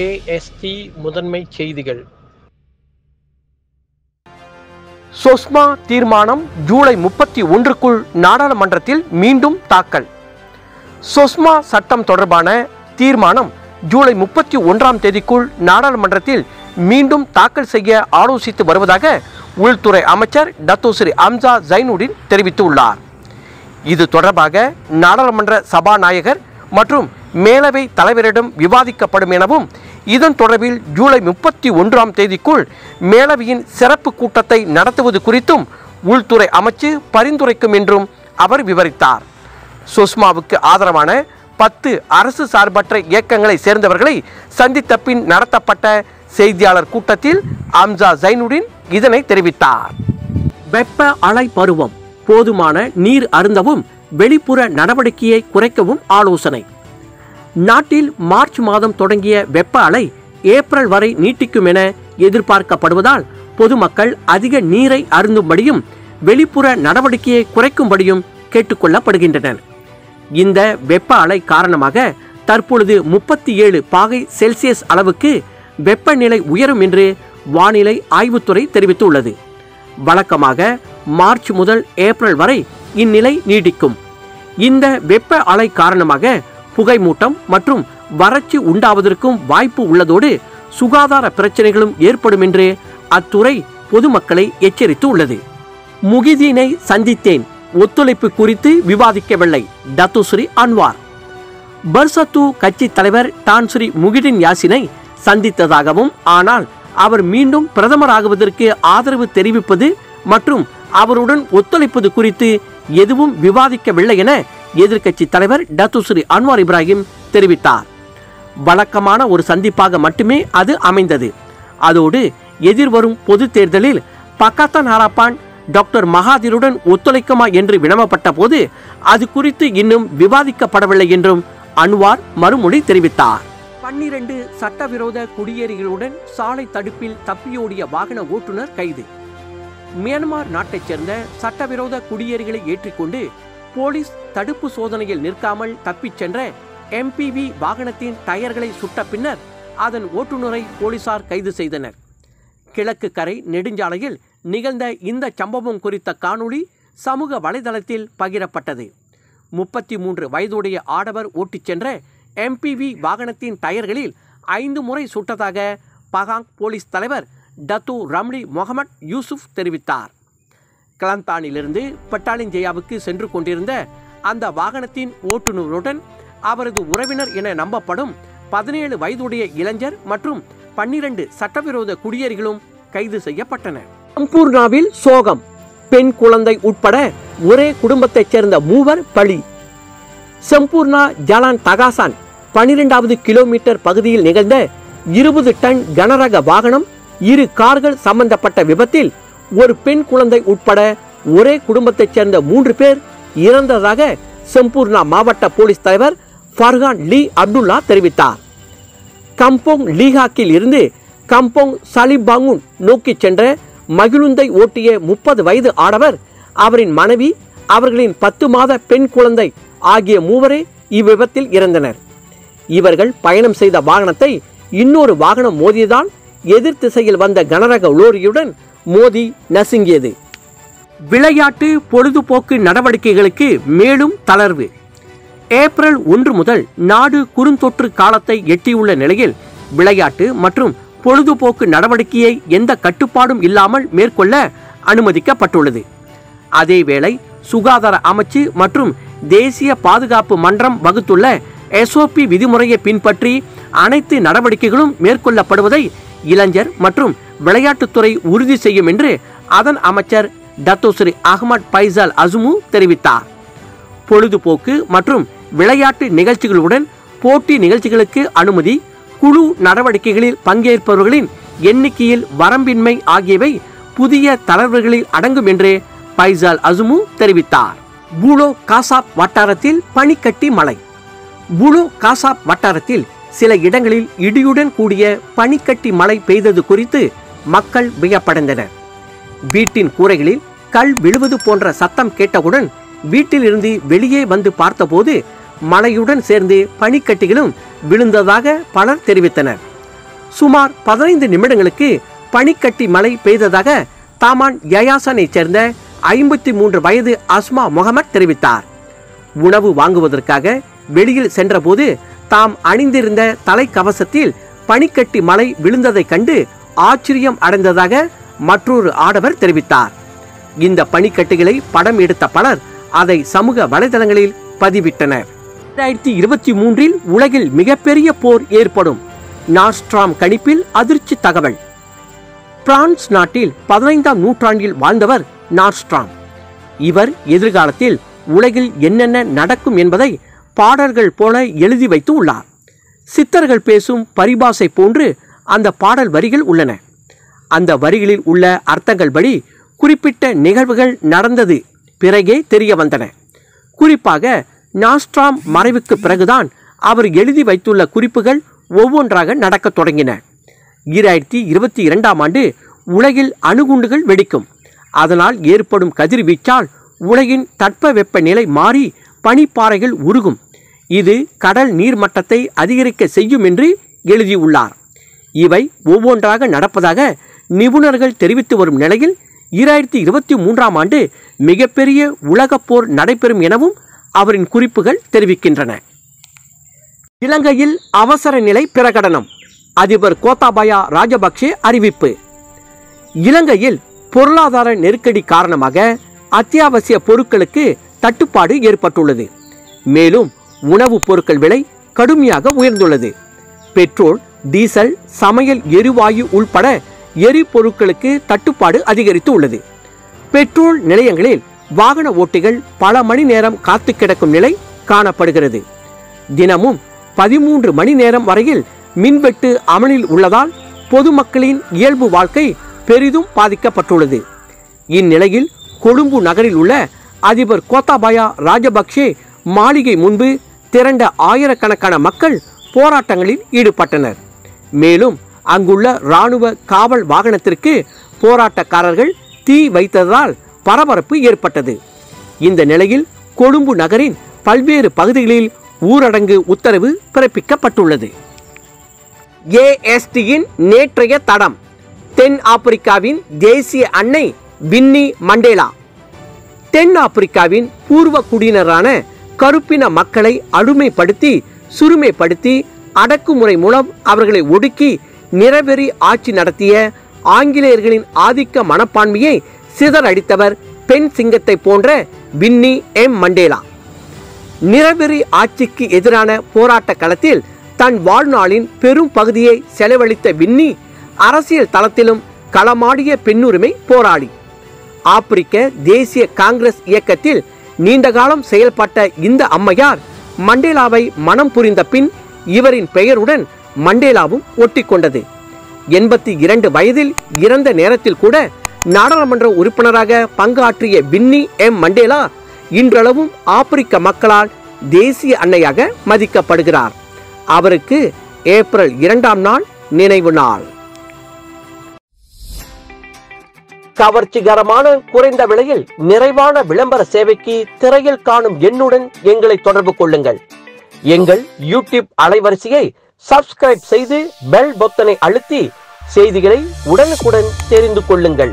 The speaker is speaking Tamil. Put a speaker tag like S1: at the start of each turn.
S1: ஏஎஸ்டி முதன்மை செய்திகள்.
S2: சுஷ்மா தீர்மானம் ஜூலை முப்பத்தி ஒன்றுக்குள் நாடாளுமன்றத்தில் மீண்டும் தாக்கல். சுஷ்மா சட்டம் தொடர்பான தீர்மானம் ஜூலை முப்பத்தி ஒன்றாம் தேதிக்குள் நாடாளுமன்றத்தில் மீண்டும் தாக்கல் செய்ய ஆலோசித்து வருவதாக உள்துறை அமைச்சர் டத்தோஸ்ரீ அம்சா ஜைனுடின் தெரிவித்துள்ளார். இது தொடர்பாக நாடாளுமன்ற சபாநாயகர் மற்றும் மேலவை தலைவரிடம் விவாதிக்கப்படும் எனவும் இதன் தொடர்பில் ஜூலை முப்பத்தி ஒன்றாம் தேதிக்குள் மேலவையின் சிறப்பு கூட்டத்தை நடத்துவது குறித்தும் உள்துறை அமைச்சு பரிந்துரைக்கும் என்றும் அவர் விவரித்தார். சுஷ்மாவுக்கு ஆதரவான பத்து அரசு சார்பற்ற இயக்கங்களை சேர்ந்தவர்களை சந்தித்த பின் நடத்தப்பட்ட செய்தியாளர் கூட்டத்தில் அம்சா ஜைனுடின் இதனை தெரிவித்தார். வெப்ப அலை பருவம் போதுமான நீர் அருந்தவும் வெளிப்புற நடவடிக்கையை குறைக்கவும் ஆலோசனை. நாட்டில் மார்ச் மாதம் தொடங்கிய வெப்ப அலை ஏப்ரல் வரை நீட்டிக்கும் என எதிர்பார்க்கப்படுவதால் பொதுமக்கள் அதிக நீரை அருந்தும்படியும் வெளிப்புற நடவடிக்கையை குறைக்கும்படியும் கேட்டுக்கொள்ளப்படுகின்றனர். இந்த வெப்ப அலை காரணமாக தற்பொழுது முப்பத்தி ஏழு பாகை செல்சியஸ் அளவுக்கு வெப்பநிலை உயரும் என்று வானிலை ஆய்வுத்துறை தெரிவித்துள்ளது. வழக்கமாக மார்ச் முதல் ஏப்ரல் வரை இந்நிலை நீடிக்கும். இந்த வெப்ப அலை காரணமாக புகைமூட்டம் மற்றும் வறட்சி உண்டாவதற்கும் வாய்ப்பு உள்ளதோடு சுகாதார பிரச்சனைகளும் ஏற்படும் என்று அத்துறை பொதுமக்களை எச்சரித்து உள்ளது முகிதீனை சந்தித்தேன். ஒத்துழைப்பு குறித்து விவாதிக்கவில்லை. Datuk Seri Anwar. பர்சத்து கட்சி தலைவர் டான்ஸ்ரீ முகிடின் யாசினை சந்தித்ததாகவும் ஆனால் அவர் மீண்டும் பிரதமராகுவதற்கு ஆதரவு தெரிவிப்பது மற்றும் அவருடன் ஒத்துழைப்பது குறித்து எதுவும் விவாதிக்கவில்லை என எதிர்க்கட்சி தலைவர் டத்துஸ்ரீ அன்வார் இப்ராஹிம் தெரிவித்தார். வழக்கமான ஒரு சந்திப்பாக மட்டுமே அது அமைந்தது. அதோடு எதிர்வரும் பொது தேர்தலில் பக்காத்தான் ஹராப்பான் டாக்டர் மகாதிருடன் ஒத்துழைக்குமா என்று வினவப்பட்ட போது அது குறித்து இன்னும் விவாதிக்கப்படவில்லை என்றும் அன்வார் மறுமொழி தெரிவித்தார். பன்னிரண்டு சட்டவிரோத குடியேறிகளுடன் சாலை தடுப்பில் தப்பியோடிய வாகன ஓட்டுநர் கைது. மியான்மர் நாட்டைச் சேர்ந்த சட்டவிரோத குடியேறிகளை ஏற்றிக்கொண்டு போலீஸ் தடுப்பு சோதனையில் நிற்காமல் தப்பிச் சென்ற எம்பிவி வாகனத்தின் டயர்களை சுட்ட பின்னர் அதன் ஓட்டுநரை போலீசார் கைது செய்தனர். கிழக்கு கரை நெடுஞ்சாலையில் நிகழ்ந்த இந்த சம்பவம் குறித்த காணொளி சமூக வலைதளத்தில் பகிரப்பட்டது. முப்பத்தி மூன்று வயதுடைய ஆடவர் ஓட்டிச் சென்ற எம்பிவி வாகனத்தின் டயர்களில் ஐந்து முறை சுட்டதாக பகாங் போலீஸ் தலைவர் டத்து ரம்லி முகமட் யூசுப் தெரிவித்தார். கிளந்தானிலிருந்து பட்டாலிஞ்சயாவுக்கு சென்று கொண்டிருந்த அந்த வாகனத்தின் ஓட்டுநருடன் அவரது உறவினர் என நம்பப்படும் பதினேழு வயதுடைய இளைஞர் மற்றும் பன்னிரண்டு சட்டவிரோத குடியேறிகளும் கைது செய்யப்பட்டனர் சம்பூர்ணாவில் சோகம் பெண் குழந்தை உட்பட ஒரே குடும்பத்தைச் சேர்ந்த மூவர் பலி. செம்பூர்ணா ஜலான் தகாசான் பனிரெண்டாவது கிலோமீட்டர் பகுதியில் நிகழ்ந்த இருபது டன் கனரக வாகனம் இரு கார்கள் சம்பந்தப்பட்ட விபத்தில் ஒரு பெண் குழந்தை உட்பட ஒரே குடும்பத்தைச் சேர்ந்த மூன்று பேர் இறந்ததாக செம்பூர்ணா மாவட்ட போலீஸ் தலைவர் ஃபர்ஹான் லீ அப்துல்லா தெரிவித்தார். கம்போங் லீஹாக்கில் இருந்து கம்போங் சலிபாங்குன் நோக்கி சென்ற மகிழுந்தை ஓட்டிய முப்பது வயது ஆடவர் அவரின் மனைவி அவர்களின் பத்து மாத பெண் குழந்தை ஆகிய மூவரே இவ்விபத்தில் இறந்தனர். இவர்கள் பயணம் செய்த வாகனத்தை இன்னொரு வாகனம் மோதியதான் எதிர் திசையில் வந்த கனரக லோரியுடன் மோதி நசுங்கியது. விளையாட்டு பொழுதுபோக்கு நடவடிக்கைகளுக்கு மேலும் தளர்வு. ஏப்ரல் ஒன்று முதல் நாடு குறுந்தொற்று காலத்தை எட்டியுள்ள நிலையில் விளையாட்டு மற்றும் பொழுதுபோக்கு நடவடிக்கையை எந்த கட்டுப்பாடும் இல்லாமல் மேற்கொள்ள அனுமதிக்கப்பட்டுள்ளது. அதேவேளை சுகாதார அமைச்சு மற்றும் தேசிய பாதுகாப்பு மன்றம் வகுத்துள்ள எஸ்ஓபி விதிமுறையை பின்பற்றி அனைத்து நடவடிக்கைகளும் மேற்கொள்ளப்படுவதை இளைஞர் மற்றும் விளையாட்டுத்துறை உறுதி செய்யும் என்று அதன் அமைச்சர் டத்தோஸ்ரீ அகமது பைசால் அசுமு தெரிவித்தார். பொழுதுபோக்கு மற்றும் விளையாட்டு நிகழ்ச்சிகளுடன் போட்டி நிகழ்ச்சிகளுக்கு அனுமதி குழு நடவடிக்கைகளில் பங்கேற்பவர்களின் எண்ணிக்கையில் வரம்பின்மை ஆகியவை புதிய தளர்வுகளில் அடங்கும் என்று பைசால் அசுமு தெரிவித்தார். பூலோ காசாப் வட்டாரத்தில் பனிக்கட்டி மலை பூலோ காசாப் வட்டாரத்தில் சில இடங்களில் இடியுடன் கூடிய பனிக்கட்டி மழை பெய்தது குறித்து மக்கள் வியப்படைந்தனர். வீட்டின் கூரைகளில் கல் விழுவது போன்ற சத்தம் கேட்டவுடன் வீட்டிலிருந்து வெளியே வந்து பார்த்தபோது மழையுடன் சேர்ந்து பனிக்கட்டிகளும் விழுந்ததாக பலர் தெரிவித்தனர். சுமார் பதினைந்து நிமிடங்களுக்கு பனிக்கட்டி மழை பெய்ததாக தாமான் யயாசனைச் சேர்ந்த ஐம்பத்தி மூன்று வயது அஸ்மா முகமத் தெரிவித்தார். உணவு வாங்குவதற்காக வெளியில் சென்றபோது தாம் அணிந்திருந்த தலைக்கவசத்தில் பனிக்கட்டி மலை விழுந்ததைக் கண்டு ஆச்சரியம் அடைந்ததாக மற்றொரு ஆடவர் தெரிவித்தார். இந்த பனிக்கட்டிகளை படம் எடுத்த பலர் அதை சமூக வலைதளங்களில் பதிவிட்டனர். இரண்டாயிரத்தி இருபத்தி மூன்றில் உலகில் மிகப்பெரிய போர் ஏற்படும். நாஸ்ட்ராம் கணிப்பில் அதிர்ச்சி தகவல். பிரான்ஸ் நாட்டில் பதினைந்தாம் நூற்றாண்டில் வாழ்ந்தவர் நாஸ்ட்ராம் இவர் எதிர்காலத்தில் உலகில் என்னென்ன நடக்கும் என்பதை பாடல்கள் போல எழுதி வைத்து உள்ளார். சித்தர்கள் பேசும் பரிபாசை போன்று அந்த பாடல் வரிகள் உள்ளன. அந்த வரிகளில் உள்ள அர்த்தங்கள் படி குறிப்பிட்ட நிகழ்வுகள் நடந்தது. பிறகே தெரிய வந்தன. குறிப்பாக நாஸ்ட்ராம் மறைவுக்கு பிறகுதான் அவர் எழுதி வைத்துள்ள குறிப்புகள் ஒவ்வொன்றாக நடக்கத் தொடங்கின. ஈராயிரத்தி இருபத்தி இரண்டாம் ஆண்டு உலகில் அணுகுண்டுகள் வெடிக்கும். அதனால் ஏற்படும் கதிர்வீச்சால் உலகின் தட்பவெப்ப நிலை மாறி பனிப்பாறைகள் உருகும். இது கடல் நீர்மட்டத்தை அதிகரிக்க செய்யும் என்று எழுதியுள்ளார். இவை ஒவ்வொன்றாக நடப்பதாக நிபுணர்கள் தெரிவித்து வரும் நிலையில் ஈராயிரத்தி இருபத்தி மூன்றாம் ஆண்டு மிகப்பெரிய உலகப் போர் நடைபெறும் எனவும் அவரின் குறிப்புகள் தெரிவிக்கின்றன. இலங்கையில் அவசர நிலை பிரகடனம். அதிபர் கோத்தாபாயா ராஜபக்சே அறிவிப்பு. இலங்கையில் பொருளாதார நெருக்கடி காரணமாக அத்தியாவசிய பொருட்களுக்கு தட்டுப்பாடு ஏற்பட்டுள்ளது. மேலும் உணவுப் பொருட்கள் விலை கடுமையாக உயர்ந்துள்ளது. பெட்ரோல் டீசல் சமையல் எரிவாயு உள்பட எரிபொருட்களுக்கு தட்டுப்பாடு அதிகரித்து உள்ளது பெட்ரோல் நிலையங்களில் வாகன ஓட்டிகள் பல மணி நேரம் காத்து கிடக்கும் நிலை காணப்படுகிறது. தினமும் பதிமூன்று மணி நேரம் வரையில் மின்வெட்டு அமலில் உள்ளதால் பொதுமக்களின் இயல்பு வாழ்க்கை பெரிதும் பாதிக்கப்பட்டுள்ளது. இந்நிலையில் கொழும்பு நகரில் உள்ள அதிபர் கோத்தாபாயா ராஜபக்சே மாளிகை முன்பு திரண்ட ஆயிரக்கணக்கான மக்கள் போராட்டங்களில் ஈடுபட்டனர். மேலும் அங்குள்ள இராணுவ காவல் வாகனத்திற்கு போராட்டக்காரர்கள் தீ வைத்ததால் பரபரப்பு ஏற்பட்டது. இந்த நிலையில் கொழும்பு நகரின் பல்வேறு பகுதிகளில் ஊரடங்கு உத்தரவு பிறப்பிக்கப்பட்டுள்ளது. ஏஎஸ்டியின் நேற்றைய தடம் தென் ஆப்பிரிக்காவின் தேசிய அன்னை வின்னி மண்டேலா. தென் ஆப்பிரிக்காவின் பூர்வ குடியினரான கருப்பின மக்களை அடிமைப்படுத்தி சுருமைப்படுத்தி அடக்குமுறை மூலம் அவர்களை ஒடுக்கி நிறவெறி ஆட்சி நடத்திய ஆங்கிலேயர்களின் ஆதிக்க மனப்பான்மையை சிதறடித்தவர் பெண் சிங்கத்தை போன்ற வின்னி எம். மண்டேலா. நிறவெறி ஆட்சிக்கு எதிரான போராட்ட களத்தில் தன் வாழ்நாளின் பெரும் பகுதியை செலவழித்த வின்னி அரசியல் தளத்திலும் களமாடிய பெண்ணுரிமை போராளி. ஆப்பிரிக்க தேசிய காங்கிரஸ் இயக்கத்தில் நீண்ட காலம் செயல்பட்ட இந்த அம்மையார் மண்டேலாவை மனம் புரிந்த பின் இவரின் பெயருடன் மண்டேலாவும் ஒட்டிக்கொண்டது. எண்பத்தி இரண்டு வயதில் இறந்த நேரத்தில் கூட நாடாளுமன்ற உறுப்பினராக பங்காற்றிய வின்னி எம். மண்டேலா இன்றளவும் ஆப்பிரிக்க மக்களால் தேசிய அன்னையாக மதிக்கப்படுகிறார். அவருக்கு ஏப்ரல் இரண்டாம் நாள் நினைவு நாள். கவர்ச்சிகரமான குறைந்த விலையில் நிறைவான விளம்பர சேவைக்கு திரையில் காணும் எண்ணுடன் எங்களை தொடர்பு கொள்ளுங்கள். எங்கள் யூடியூப் அலைவரிசையை சப்ஸ்கிரைப் செய்து பெல் பொத்தனை அழுத்தி செய்திகளை உடனுக்குடன் தெரிந்து கொள்ளுங்கள்.